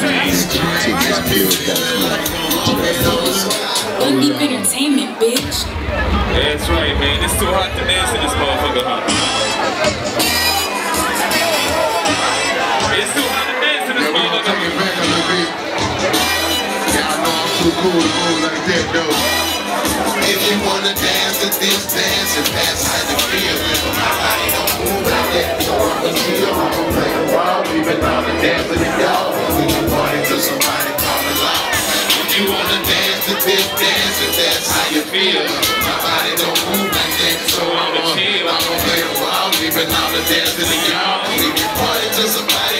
One Deep Entertainment, bitch. That's right, man. It's too hot to dance in this motherfucker, huh? It's too hot to dance in this Yeah, motherfucker. take it back a. Y'all know I'm too cool to move like that, though. If you wanna dance to this dance, and that's how you feel. Nobody don't move like that, so I'ma chill. I'ma play the wild, leaving all the dancing to y'all. You wanna dance to this dance, and that's how you feel. Nobody don't move like that, so I'ma chill. I'ma play the wild, leaving all the dancing to y'all. We can party till somebody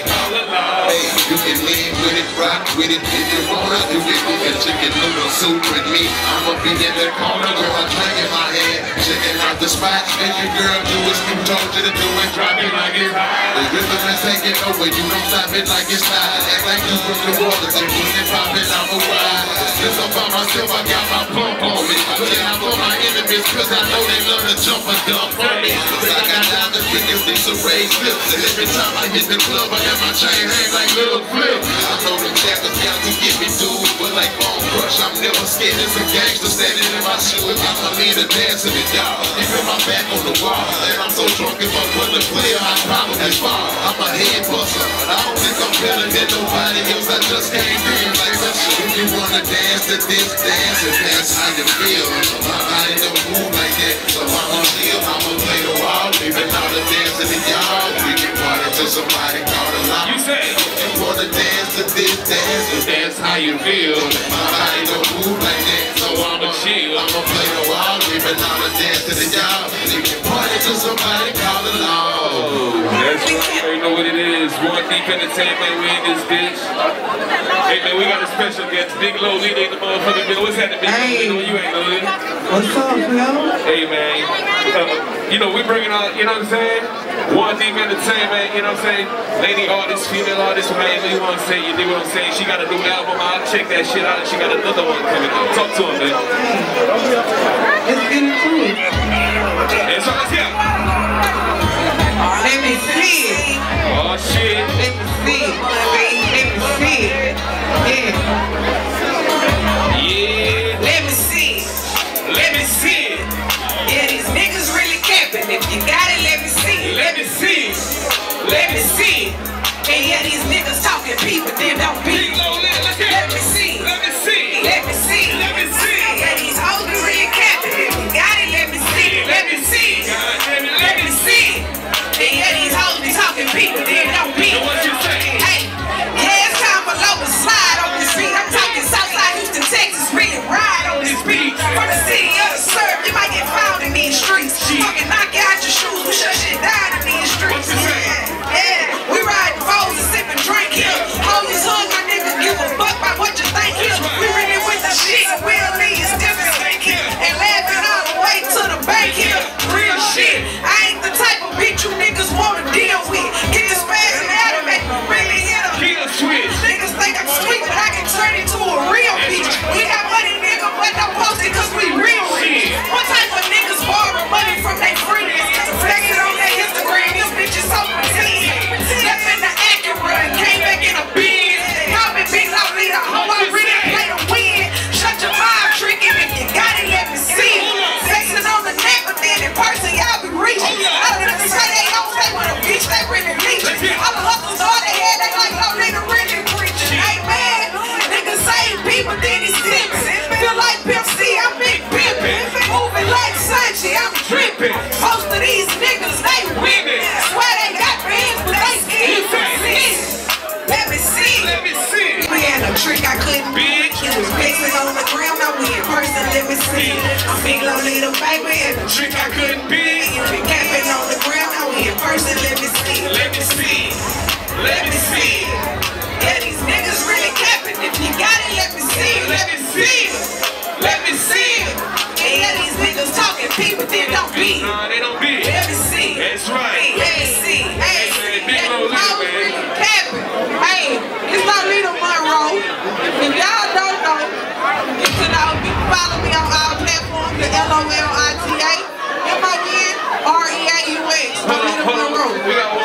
it. Hey, you can lean with it, rock with it if you wanna. You can cook a chicken noodle soup with me. I'ma be in that corner with a drink in my hand, checking out the spot. And your girl do what you told you to do and drop it like it's hot. The rhythm is taking over, you don't stop it like it's hot. Act like you from the waters and put it I'm a ride. Since I'm by myself, I got my pump on me. Looking out for my enemies, cause I know they love to jump and dump on me. Cause I got diamond fingers, these are raised lips. And every time I hit the club, I got my chain hang like little flip. I know to get me dude, but like bone crush, I'm never scared. It's a gangster standing in my. I'm a with y'all. My back on the wall. And I'm so drunk if I I'd probably fall. I'm a head buster. I don't think I'm better than nobody else. I just came in like that. If you wanna dance to this dance, that's how you feel. My body don't move like that, so I'ma. I'ma play the wall, all the y'all. We can party till somebody call the law. You say, You wanna dance to this dance, and that's how you feel. My body don't move like that, so I'ma chill. I'ma play the wall, leaving all the dancing to can party till somebody call the law. that's right. You know what it is. One Deep Entertainment, we in this bitch. Hey, man, we got a special guest. Big Low Leader in the motherfucking bill. What's happening, Big Hey. Low You ain't no leader. What's up, yo? Hey, man. Uh, you know, we bringing out, you know what I'm saying? One Deep Entertainment, you know what I'm saying? Lady artist, female artist, whatever you want to say, you know what I'm saying? She got a new album out. Check that shit out. And she got another one coming out. Talk to her, man. Let's get into it. And so let's go. Let me see. Oh, shit. Let me see. Let me. Yeah. Like I'm drippin'. Most of these niggas, they women. Swear they got bands, but they skin Let me see. Let me see. We had a trick I couldn't Bitch. It was pixels on the ground, now we in person, let me see. I'm big low little baby, and the Trick I couldn't be. you been capping on the ground, now we in person, let me see. Let me see. Let me see. Yeah, these niggas really capping. If you got it, let me see. it. Let me see. Let me see. it. And yeah, these niggas talking people, then don't be. Nah, they don't be. Let me see. That's right. Let me see. Hey, Hey, man, big yeah, low these leader, hoes man. really capping. Hey, it's not Lita Monreaux. If y'all don't know, you can you can follow me on our platforms, the L-O-L-I-T-A, M-O-N, R-E-A-U-X, Hold on, Lita. Monreaux.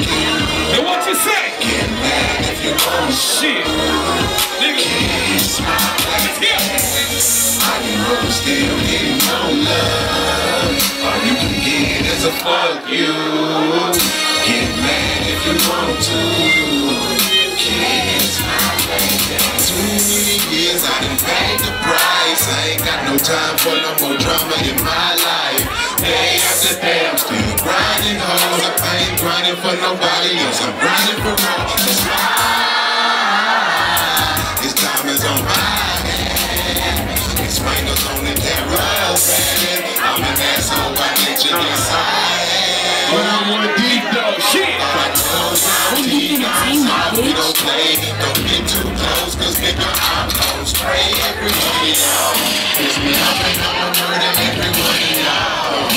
And what you say? Get mad if you want Shit. Nigga. Kiss my hear it. How you wanna still get no love? All you can get is a fuck you. Get mad if you want to. Kiss I done paid the price. I ain't got no time for no more drama in my life. Day after day, I'm still grinding hard. I ain't grinding for nobody else. I'm grinding for more. That's why this diamonds on my hand. These fingers on the caravan. I'm an asshole. I get you inside. But I'm one deep though. Shit. Entertainment, We bitch. don't play, don't get too close, cause nigga, I'm gon' spray every one of y'all. Piss me off and I'ma murder every one of y'all.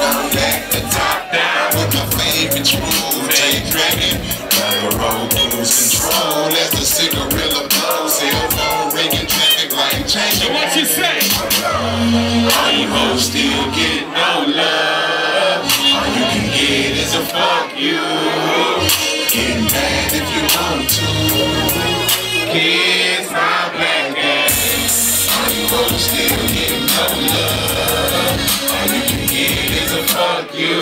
Don't let the top down with my favorite gotta roll, lose control as the blows. Cell phone ringing, traffic light changing. And what you say? All you hoes still get no love. All you can get is a fuck you. Get Kiss my black ass. All you hoes still get no love. All you can get is a fuck you.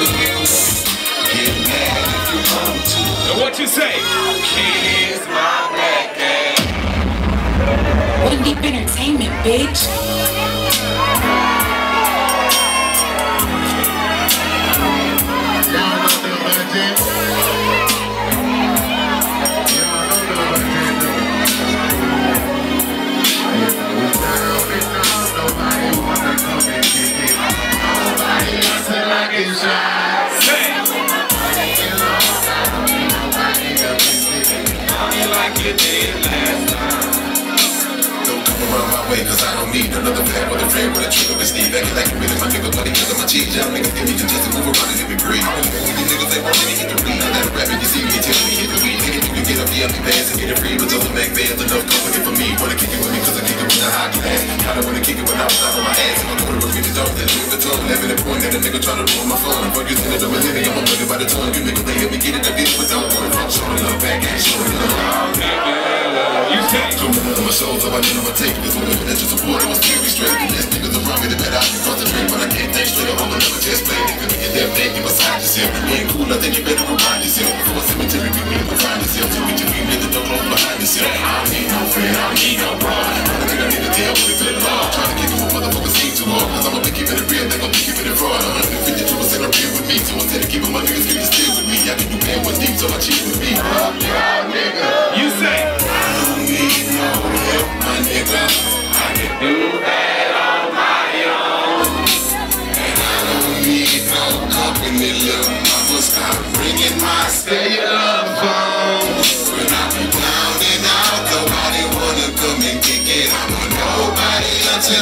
Get mad if you want to. And what you say? Kiss my black ass. One Deep Entertainment, bitch. Like you did last time. Don't come around my way, cause I don't need another fat with a friend with a trigger with Steve acting like you really my nigga, but he cause of my cheese. Y'all niggas give me congested, move around and give me breathe. These niggas they want me to hit the weed. I let a rapper, you see me, tell me up the empty bags and get it free, but are back bands enough company for me. Wanna kick it with me, cause I kick it with the high class. I don't wanna kick it when I was out my ass. I'm gonna repeat it, don't that Louis Vuitton. Having a point that a nigga tryna ruin my fun. Fuck you, send it over here, I'm gonna by the ton. You niggas, they help me get it, I did it without one. Showing love back, ain't showing love. You. Coming out of my soul, so I know take this one. That you support, I was carry straight. The less niggas around me, the better I can concentrate. But I can't think straight, I'm gonna never just play. Nigga, you get that back, you massage yourself. You ain't cool, I think you better remind yourself. Before a cemetery, we need to find yourself. So your feet in the door, close behind yourself. I don't need no friend, I don't need no broad. I think I need to tell what it feel hard. Trying to get you a motherfucker seem too hard. Cause I'ma be keeping it real, they gon' be keeping it fraud. 152% are real with me. So instead of keeping my niggas, keep it still with me. I can do bad one deep, so I cheat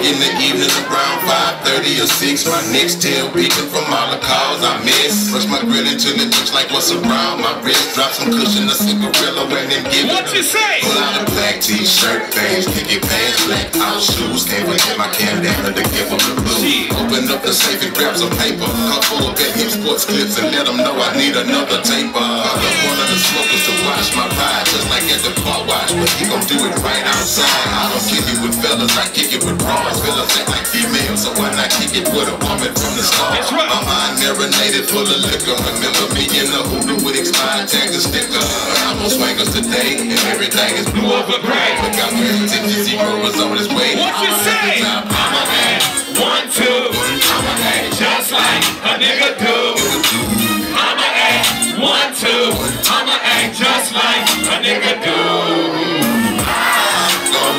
in the evening around 5.30 or 6. My neck's tail beating from all the calls I miss. Brush my grill until it looks like what's around my wrist. Drop some cushion, a cigarilla, and then give it What you say? Pull out a black t-shirt, things, picket pants, black out shoes. Can't forget my bandana to give them the blue. Open up the safe and grab some paper. Couple of hip sports clips and let them know I need another taper. I love one of the smokers to watch my ride, just like at the car wash. But he gon' do it right outside. I don't kick it with fellas, I kick it with bras. Fellas act like females, so why not kick it with a woman from the start? That's right. My mind marinated full of liquor. Remember me in the hoodoo with expired tag and sticker. I'm on swingers today, and everything is blue over gray. Look out, man, Tipsy Zero is on his way. What you I'm say? top, I'm a man. One, two. I'm a man. Just like a nigga do. I'ma act one, two. I'ma act just like a nigga do.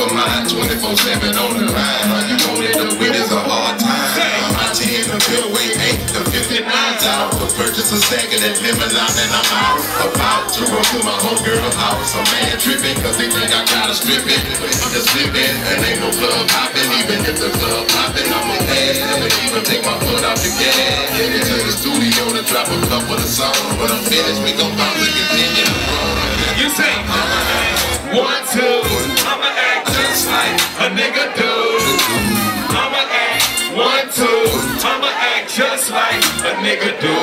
for mine. 24-7 on the line. All you know that the wit is a hard time. My 10 the middleweight 8 the 59's out. For purchase a second and lemon line and I'm out. About to run to my homegirl house. A man tripping cause they think I gotta strip it. I'm just slipping and ain't no club hopping. Even if the club popping, I'm a head. Never even take my foot off the gas. Headed to the studio to drop a couple of songs. When I'm finished, we gon' bounce and continue to roll. You say one, two. I'ma act just like a nigga do. I'ma act one, two. I'ma act just like a nigga do.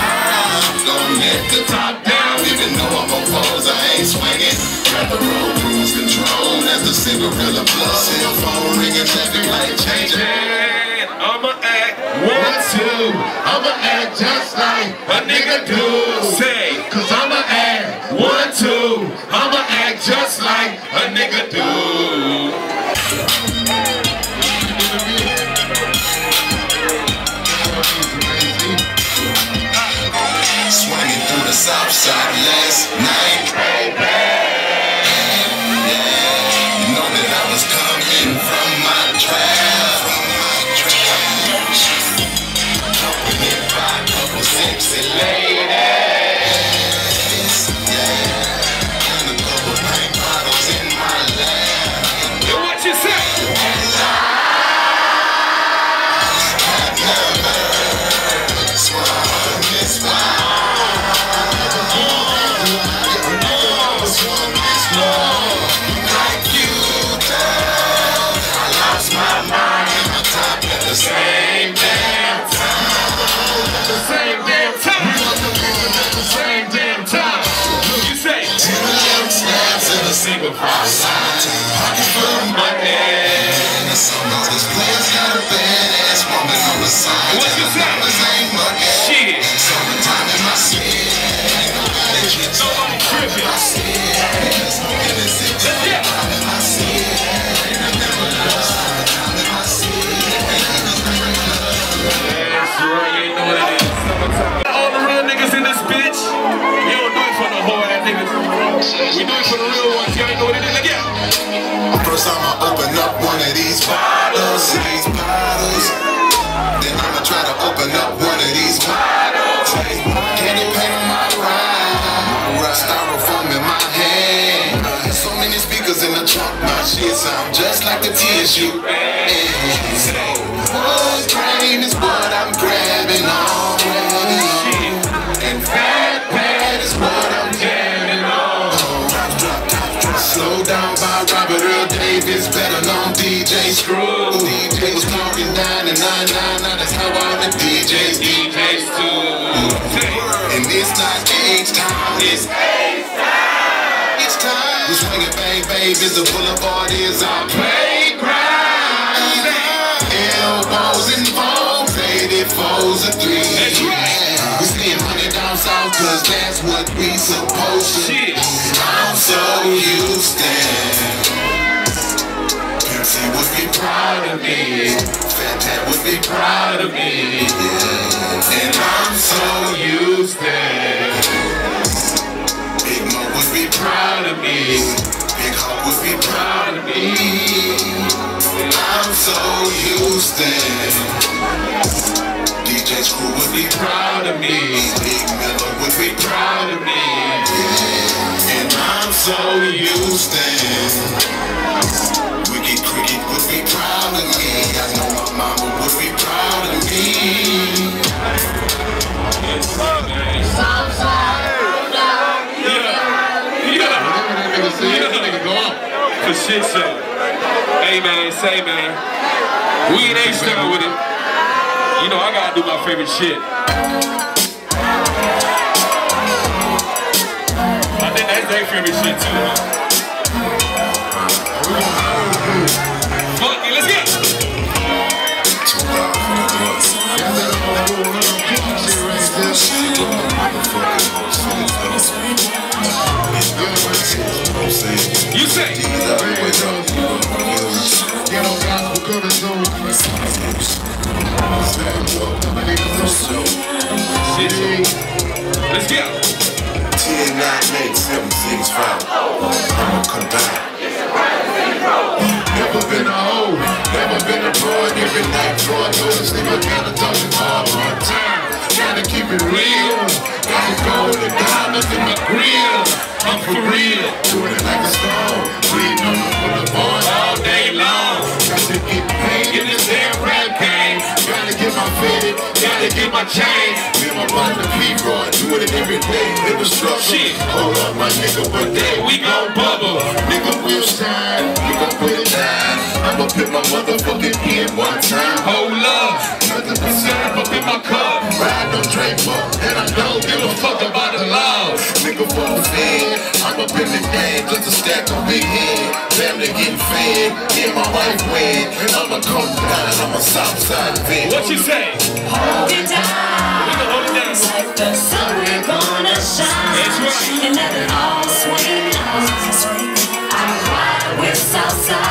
I'm gonna let the top down, even though I'm on pose, I ain't swinging. Got the road cruise control as the Cinderella blood. Cell phone ringing, traffic light changing. I'ma act one, two. I'ma act just like A nigga do. Say Cause I'ma last night. Like the TSU. Wood grain is what I'm grabbing already. And Fat Pat is what I'm jamming on. Slow down by Robert Earl Davis, better known DJ Screw. DJ was talking 99, now that's how all the DJs. DJs too. And it's not age time, it's age time. It's time. We swinging bang babies, the boulevard is our playground. 84s and threes. That's right. We seeing money down south, cause that's what we supposed to Shit. I'm so used to Pepsi would be proud of me Fanta would be proud of me Yeah. And I'm so used to Big Moe would be proud of me Big Hawk would be proud of me I'm so to DJ Screw would be proud of me. Big Mello would be proud of me. And I'm so to Wicked Cricket would be proud of me. I know my mama would be proud of me. For shit show. Hey man, say man. We ain't A-star with it. You know I gotta do my favorite shit. I think that's their favorite shit too. Fuck it, let's get. You say. Let's go. 10, 9, 8, 7, 6, 5. I'ma come back. Never been a never been. Every night to to time. Gotta keep it real. Got gold and diamonds in my grill. I'm for real. Doing it like a stone. Bleeding on the boulevard get my chain. Me and my partner P-Roy, doing it every day. Never struggle. Shit. Hold up, my nigga, one day we gon' bubble. Nigga, we'll shine. We gon' put it down. I'ma put my motherfucking in one time. Hold up. Nothing but syrup up in my cup. Ride no Draper, and I don't give a fuck about the law. Nigga, fed. I'm up in the game just to stack a big head. Family getting fed, and my wife wed. And I'ma come down, I'm a south side vet. What you say? Hold it down. We gon' hold it down. Like the sun, we're gonna shine. That's right. And let it all swing out. I ride with Southside.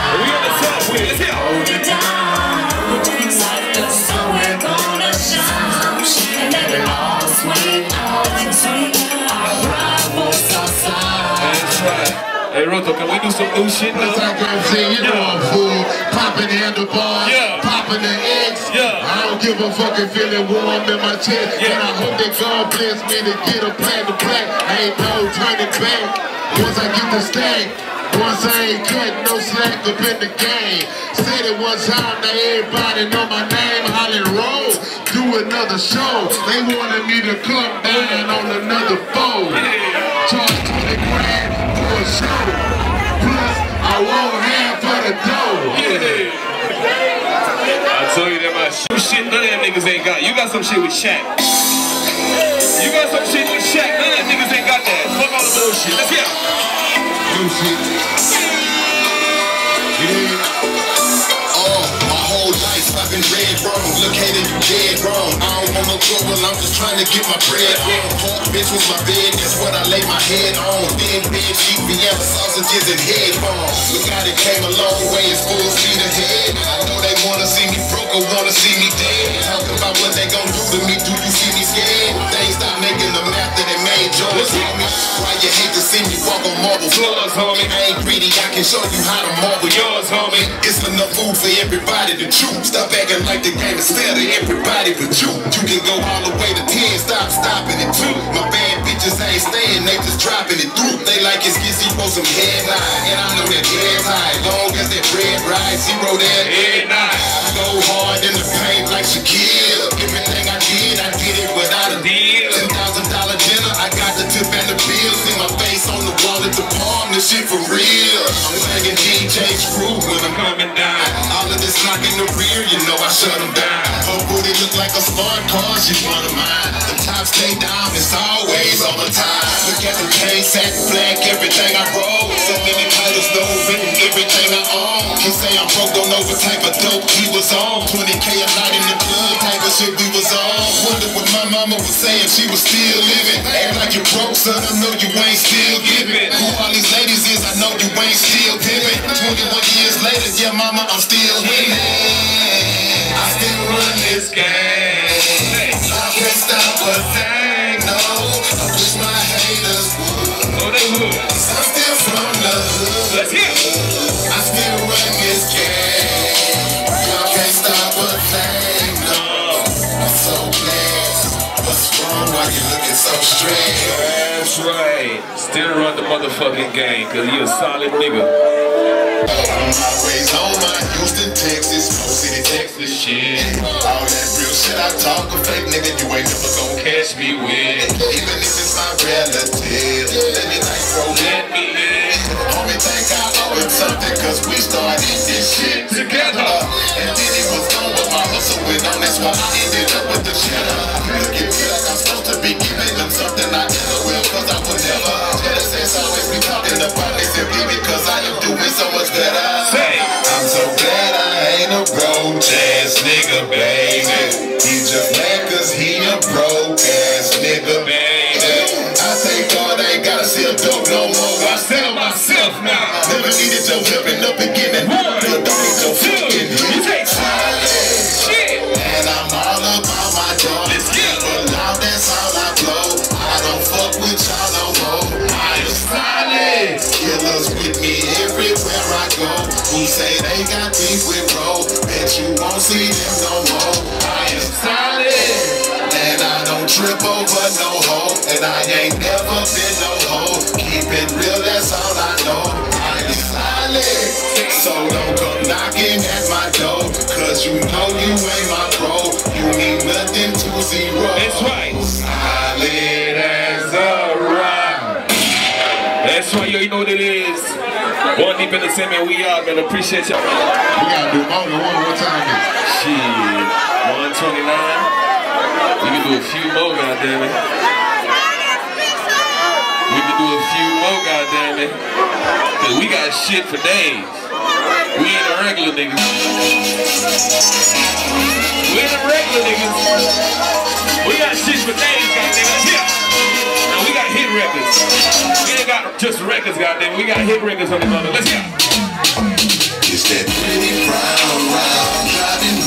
Can we do some new shit now? like I'm saying, you know I'm full. Popping the handlebars, Yeah. popping the X. Yeah. I don't give a fucking feeling warm in my chest. Yeah. And I hope that God bless me to get a plan to play. Ain't no turning back. Once I get the stack, once I ain't cutting no slack up in the game. Said it one time, now everybody know my name. Holly Roll, do another show. They wanted me to come down on another fold. Charge 20 grand show. Plus, I won't have for the dough. I told you that my shoe shit, none of them niggas ain't got. You got some shit with Shaq. You got some shit with Shaq. None of them niggas ain't got that. Fuck all the bullshit. Let's go. Shit. Life I've been red wrong. Look hater, you dead wrong. I don't want no trouble, I'm just trying to get my bread on. Pork bitch was my bed, that's what I lay my head on. Big bed sheet, Vienna sausages and headphones. Look how they came a long way, it's full speed ahead. I know they wanna see me broke or wanna see me dead. Talk about what they gon' do to me, do you see me scared? They stop making the math that they made yours, homie. Why you hate to see me walk on marble floors, homie? I ain't greedy, I can show you how to marble yours, homie. It's enough food for everybody to chew. Stop acting like the game is fair to everybody but you. You can go all the way to 10, stop stopping it too. My bad bitches ain't staying, they just dropping it through. They like it's skizzy for some headline, and I know that head high. Long as that red right, zero that head nine. I go hard in the paint like Shaquille. Everything I did, I did it without a deal. Look like a smart car, she's one of mine. The top stay down, it's always on the time. Look at the chain, satin black, everything I roll. So many titles, no written, everything I own. He say I'm broke, don't know what type of dope he was on. 20k a night in the club, type of shit we was on. Wonder what my mama was saying, she was still living. Act like you broke, son, I know you ain't still giving. Who all these ladies is, I know you ain't still giving. 21 years later, yeah, mama, I'm still winning. I still run this game. A thing, no. I wish my haters would. Oh, they would. I'm still from the hood. Let's go. I still run this game. Y'all can't stop a thing, no. I'm so blessed. What's wrong? Why you looking so stressed? That's right. Still run the motherfucking game, cause you a solid nigga. I'm always on my Houston, Texas, City, Texas shit. All that real shit I talk, a fake nigga, you ain't never gon' catch me with. Even if it's my relative, let me like bro, let me in. Homie think I owe him something, cause we started this shit together. And then he was gone, but my hustle went on, that's why I ended up with the cheddar. Look at me like I'm supposed to be giving them something I never will, cause I would never. Genesis always be talking about they simply because I am doing so much better. Just mad cause he a broke ass nigga. Baby. I God I ain't gotta see a dope no more. I sell myself now. Never needed your help in the beginning. One, don't need your two, fucking you take Shit. And I'm all about my job. Let's get it. But loud, that's all I blow. I don't fuck with y'all no more. I am solid. Killers with me everywhere I go. Who say they got beef with bro? Bet you won't see them no more. No hoe. And I ain't never been no hoe. Keep it real, that's all I know. I am solid. So don't come knocking at my door. Cause you know you ain't my bro. You mean nothing to Z-Ro. That's right. Solid as a rock. That's right, yo, you know what it is. One deep in the semi, we are, man. Appreciate y'all. We gotta do more than one. What time? Shit, 129. We can do a few more, goddammit. We can do a few more, goddammit. Cause we got shit for days. We ain't the regular niggas. We ain't the regular niggas. We got shit for days, goddammit. Yeah. Now we got hit records. We ain't got just records, goddamn. We got hit records on the mother. Let's go. It's that pretty brown round driving.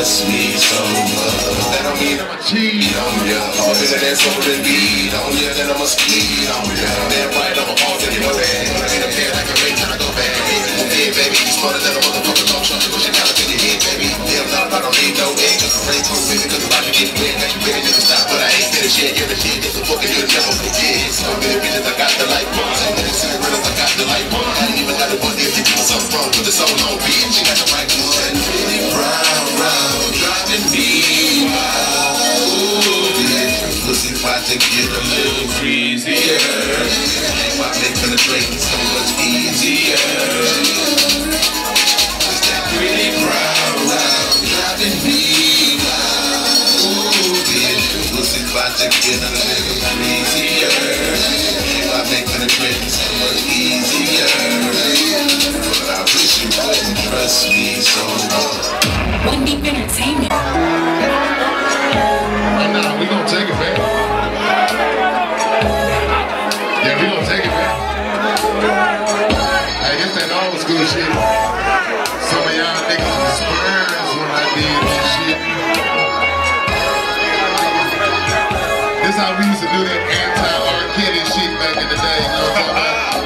trust me so much. That don't mean I'ma cheat on ya. All this and that soul and beat on ya. Then I'ma speed on ya. Damn right, I'ma pause and you know that. When I get up there like a rain, tryna go back. In, baby. You smarter than a motherfucker. Don't trust me, push your collar to your head, baby. Damn, nah, I don't need no egg. Cause I'm ready to win Cause I'm about to get wet. Now you ready to stop, but I ain't finished yet. Yeah, the shit is a fucking good never Why make penetrating so much easier? But I wish you wouldn't trust me so much. One Deep Entertainment. Oh, no, we gonna take it back. Yeah, we gonna take it back. Hey, this that old school shit. How we used to do that anti-R. Shit back in the day. You know what I'm?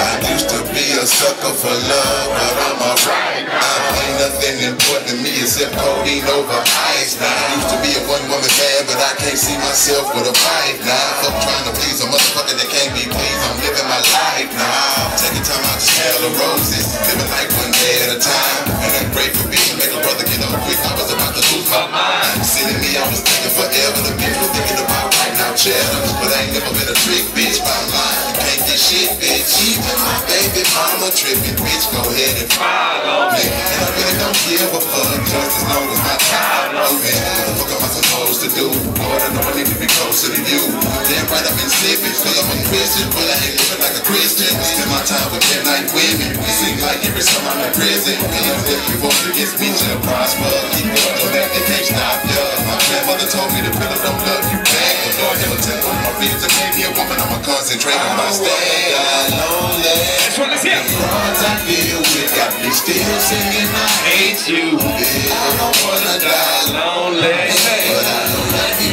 I used to be a sucker for love, but I'm alright. Ain't nothing important to me except codeine over ice now. I used to be a one woman man, but I can't see myself with a wife now. Fuck trying to please a motherfucker that can't be pleased. I'm living my life now. Taking time out to smell the roses, living life one day at a time. And I'm grateful being a brother get up quick. I was about to lose my mind. Sitting me, I was thinking forever. The was thinking about right now cheddar, but I ain't never been a trick bitch by line. You can't get shit, bitch. Even my baby mama tripping, bitch. Go ahead and follow me. And I really don't give a fuck, just as long as my time open. Supposed to do? Lord, I know I need to be closer to you. Damn right, I've been slipping, cause I'm a Christian, but I ain't living like a Christian. Spend my time with midnight women. It seems like every summer I'm in prison. Millions if you vote against me, shall prosper. Keep going, no that they can't stop ya. My grandmother told me the pillow don't love you back. But Lord, never took of my feelings and made me a woman. I'ma concentrate on my stand. lonely. That's what let's hear. Songs I feel with got me still singing. I hate you. I don't wanna die Lonely. but I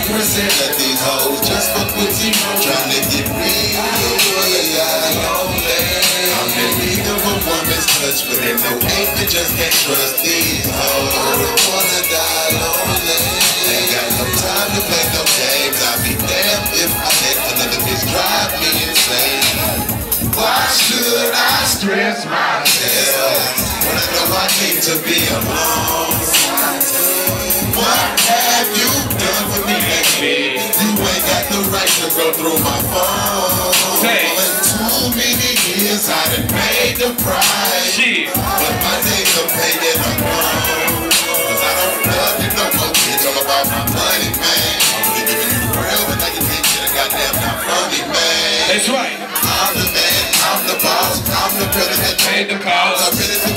90% of these hoes just fuck with Z-Ro trying to get real. I'm in need of a woman's touch, but they know ain't they just can't trust these hoes. I don't wanna die lonely. Ain't got no time to play no games. I'll be damned if I let another bitch drive me insane. Why should I stress myself when I know I need to be alone? The go through my phone. In too many years I done paid the price. Shit. But my days are gone. Cause I don't love you no more, bitch. All about my money, man. I'm only giving you the real, but now you can't get a goddamn not funny, man. That's right. I'm the man, I'm the boss, I'm the president. Paid the cost.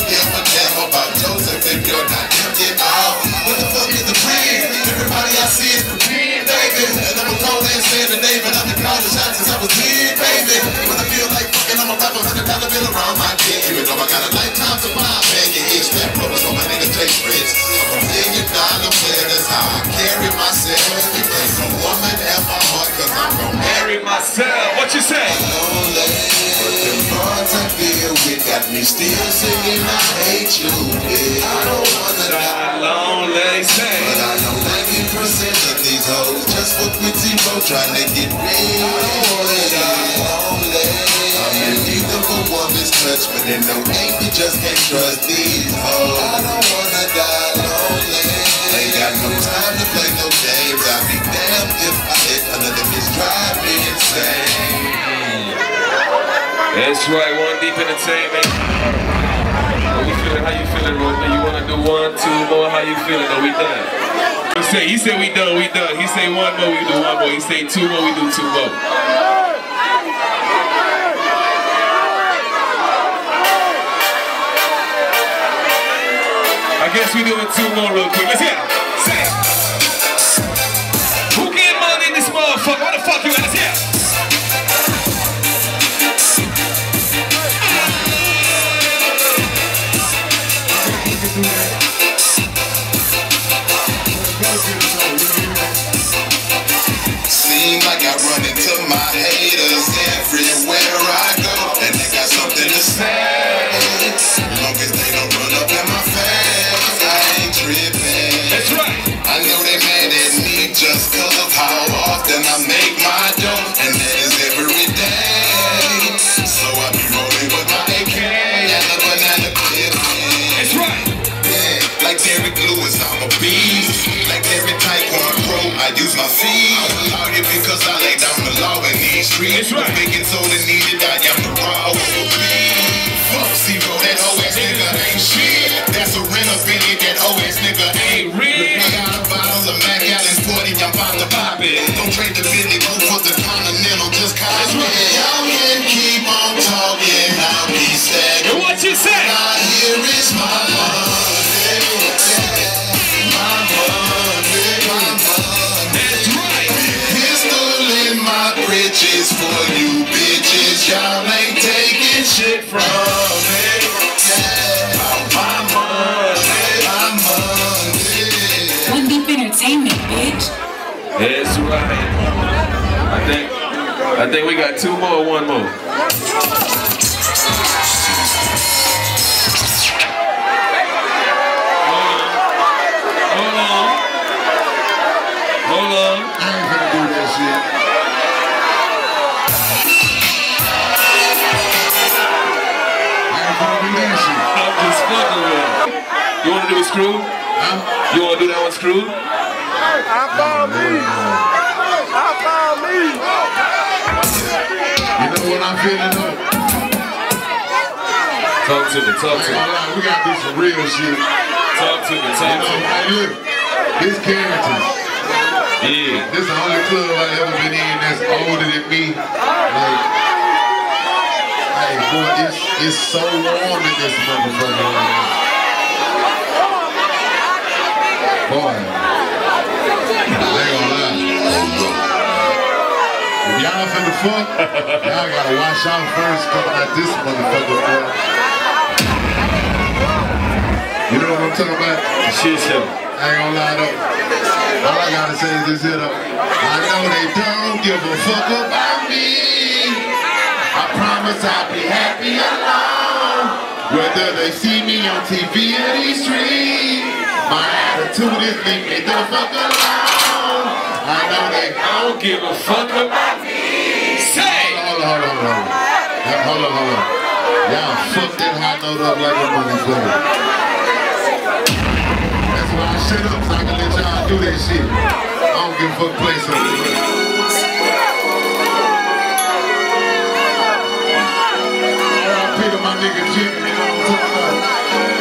Risks. I'm a million dollar player, that's how I carry myself. You can't woman have my heart, cause I'm gon' marry myself. What you say? lonely. But the parts I feel with got me still singing, I hate you, bitch. I don't wanna die. Lonely. Say. But I know 90% of these hoes just fuck with T-Bo trying to get real. Touch, but no ain't you just can't trust these hoes. I don't wanna die lonely. Ain't got no time to play no games. I'd be damned if I let another bitch drive me insane. That's right. One deep entertainment. How we feeling? How you feeling, Roman? You wanna do one, two more? How you feeling? Are we done? He say, he said we done, we done. He said one more, we do one more. He said two more, we do two more. Guess we do it two more real quick. Let's hear it. My feet. I'm allowed because I lay down the law in these streets. That's right. Making so they needed, Y'all ain't taking shit from me. Yeah, my money, my money. One Deep Entertainment, bitch. That's right. I think I think we got two more, one more. Screw? Huh? You wanna do that one screw? I found me. I found me. You know what I'm feeling though? Talk to me, talk to me. we gotta do some real shit. Talk to me, You talk know, to me. hey, look, this character, Yeah. this the only club I've ever been in that's older than me. Like, hey, boy, it's it's so warm in this motherfucker right now. Boy, I ain't gonna lie. If y'all finna fuck, y'all gotta wash out first coming out this motherfucker, boy. You know what I'm talking about? Shit show. I ain't gonna lie though. All I gotta say is this here though. I know they don't give a fuck about me. I promise I'll be happy alone. Whether they see me on TV or these streets. My attitude is leave me the fuck alone. I know they don't give a fuck about me. Say. Hold on, hold on, hold on. Hold on, hold on. Y'all fucked that high note up like a motherfucker. That's why I shut up so I can let y'all do that shit. I don't give a fuck. R.I.P. to my nigga Jimmy, you know what I'm talking about?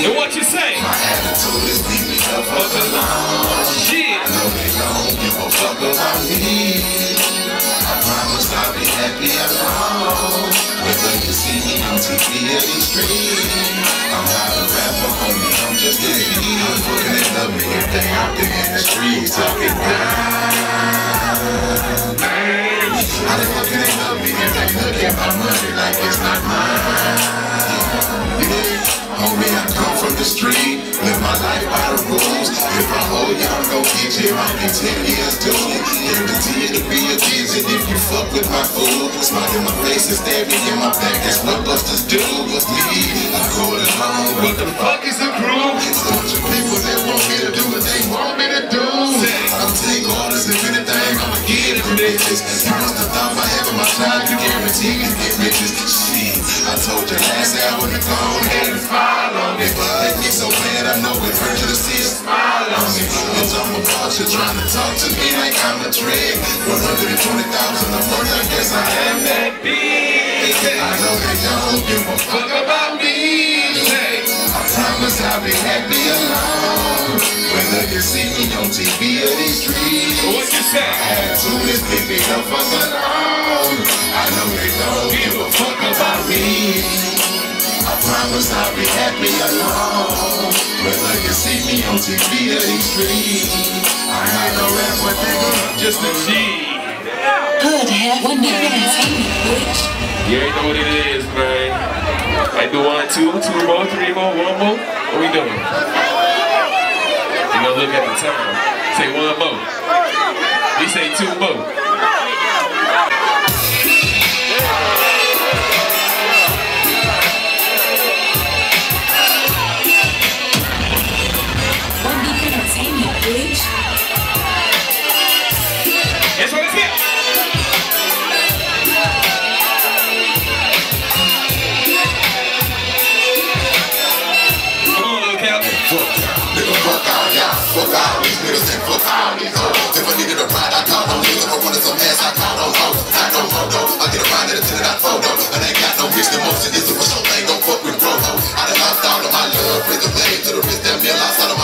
And what you say? My attitude is leave me the fuck alone. Shit. I know they don't give a fuck about me. I promise I'll be happy alone. Never can see me on TV or the street. I'm not a rapper, homie. I'm just a beat. I'm love with you. They out there in the streets, talking down kid. my money like it's not mine. You? Homie, I come from the street, live my life by the rules. If I hold y'all, go get you, I'll be 10 years due. Guarantee to be a visit if you fuck with my food. Smile in my face and stab me in my back, that's what busters do. With me, I go along, what the fuck is the proof? It's a bunch of people that want me to do what they want me to do. I'm take orders if anything, I'ma get it riches. By having my time, you guaranteed to get riches. Shit, I told you last album to go ahead and on me. Make me so bad, I know it hurt you to see a smile on me. Bitch, I'm a vulture trying to talk to me like I'm a trick. 120,000 a month, I guess I am that big. I know they don't give a fuck about me. I promise I'll be happy alone. Whether you see me on TV or these streets. What you say? Attitude is leave me the fuck alone. Know don't give a fuck about me. I promise I'll be happy alone. Whether you see me on TV or these streets. I ain't no rapper, nigga. Just a G. One bitch. You know what it is, man. I do one, two, two more, three more, one more. What we doing? You gonna look at the time. Say one more. We say two more. And fuck all these hoes. If I needed a ride, I call on niggas. If I wanted some ass, I call on hoes. I know photo, I get a ride at a ten out photo. And ain't got no bitch that most of this is for sure. Ain't gon' fuck with bro. I done lost all of my love. Praise the blame to the wrist, damn near lost of my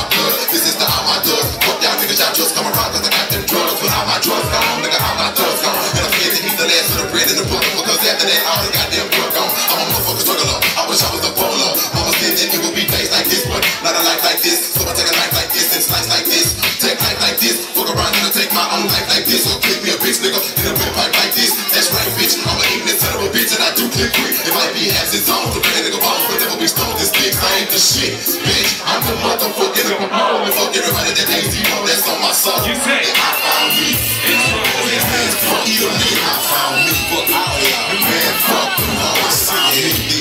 found me. Fuck all y'all. Man, fuck them hoes.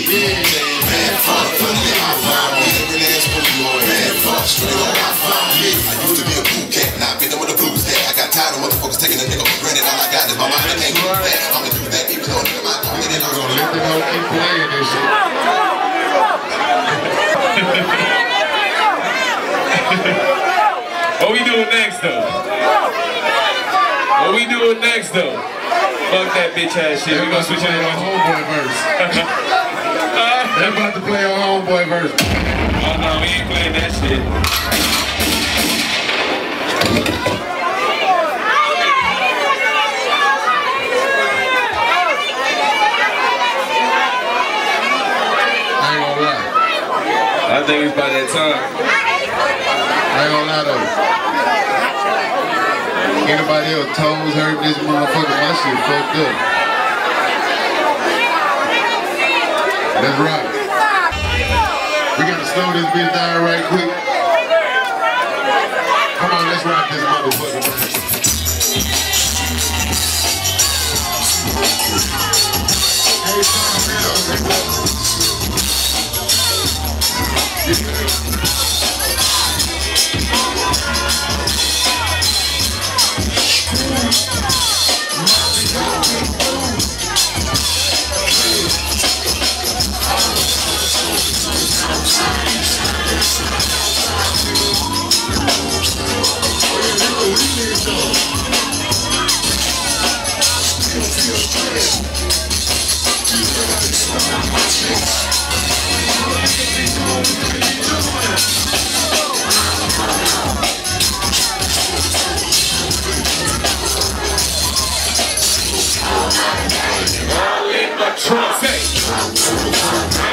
Man, fuck them. I found me. Every last one you on. Man, fuck straight up. I found me. I used to be a blue cat. Now I've been with the blues cat. I got tired of motherfuckers taking a nigga for granted. All I got is my mind. I can't do that. I'ma do that even though nigga my then I'm gonna let them know keep playing this shit. What we doing next though? What we doing next though? Fuck that bitch ass shit. We gonna switch it on around. homeboy verse. They're about to play on homeboy verse. Oh no, we ain't playing that shit. I ain't gonna lie. I think it's by that time. I ain't gonna lie though. Anybody else toes hurt this motherfucker? My shit fucked up. That's right. We gotta slow this bitch down right quick. Come on, let's rock this motherfucker. Hey, I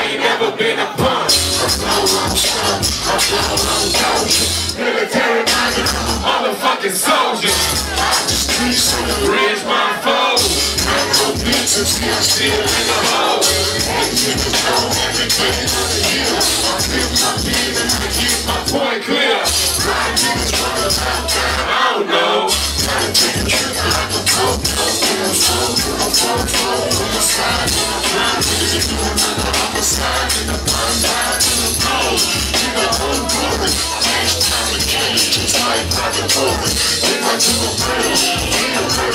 ain't never been a punk. Military minded, motherfucking soldier. Bridge my foes. I'm still in the hole. Everything on the hill. I feel my being and I get my Point clear. Blind niggas run about town. I don't know. Gotta take a trip a you a phone phone on the side. Blind you another homicide in the bun down in the glory. Last time the game, just like private glory. Then I do a prayer. Ain't a murder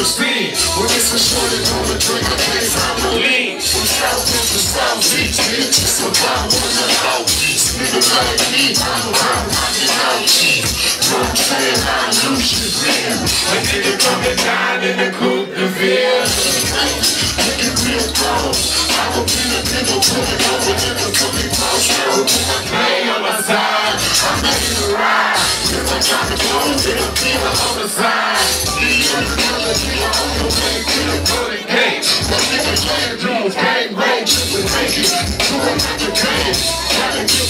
scene. When it's a shorty on the drink, I can't find no lean. From South to South Beach, bitch, it's about one of the out Nigga like me, I'm around rockin' out cheap. I'm saying? I lose shit, man. A nigga coming down in the coupe de ville. Looking real cold. I will be the nigga pulling over in the cookie crossroad. Play on my side. I'm ready to ride. If I got the phone, it'll be a homicide. Me the nigga on the way to the golden gate. My nigga Land Jones, gang rape, we make it. Doing like a game. A big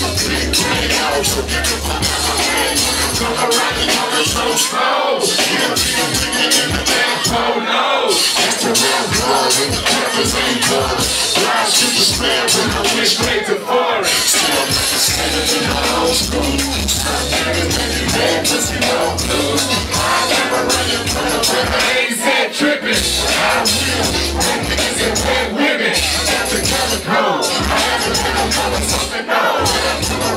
Oh no. That's the spare when I Straight to Women. a motherfucker, no.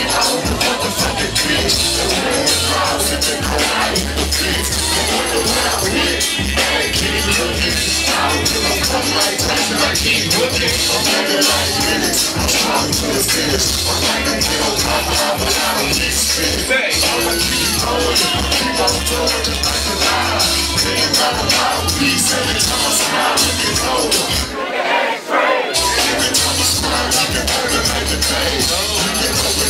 And and every time I smile, I can turn it like a day. You can open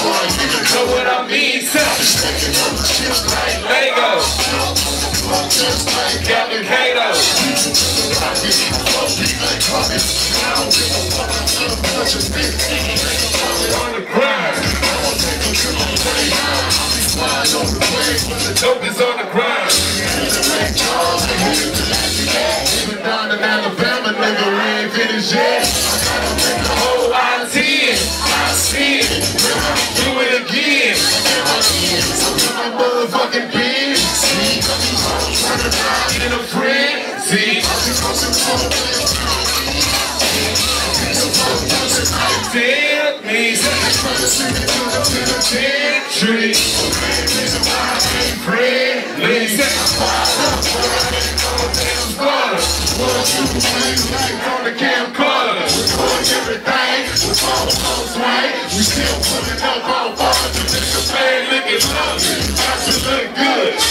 Know what I mean? Self. Stacking on the chips like Lego. Captain Kato. On the grind. Flying on the plane with the Dope is on the to Even down in Alabama, nigga, we ain't finished yet. I a whole O-I-T. I see it. Do it again. Up in my motherfucking around. In a friend. See. I'm just crossing Two, three, like on the camcorder. Record everything with all the right. We still putting up on bars to make the Man, look at lovely. Got to look good.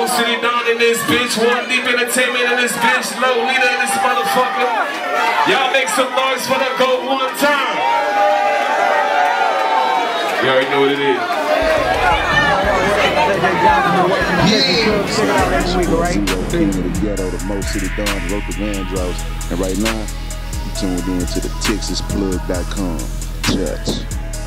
Mo City Don in this bitch, One Deep Entertainment in this bitch, Low Leader in this motherfucker. Y'all make some noise for the goat one time. You already know what it is. King of the ghetto, the Mo City Don, local Vandross. And right now, you tuned in to the TexasPlug.com. Church.